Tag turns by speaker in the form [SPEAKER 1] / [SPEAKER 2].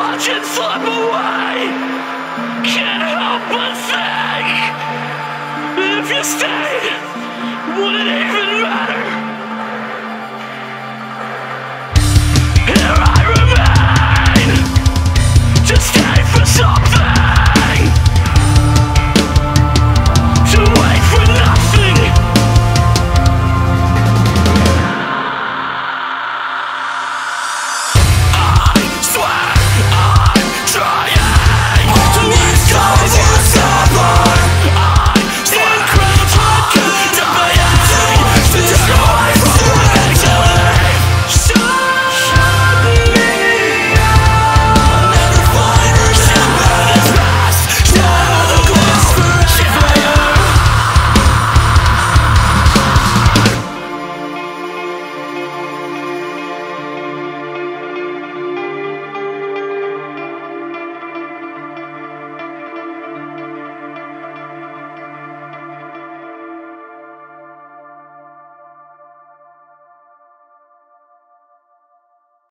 [SPEAKER 1] Watch it slip away. Can't help but think if you stayed, would it?